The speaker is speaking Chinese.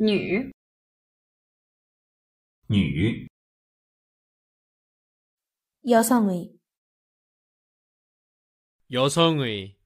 女，女，여성 의, 여성 의,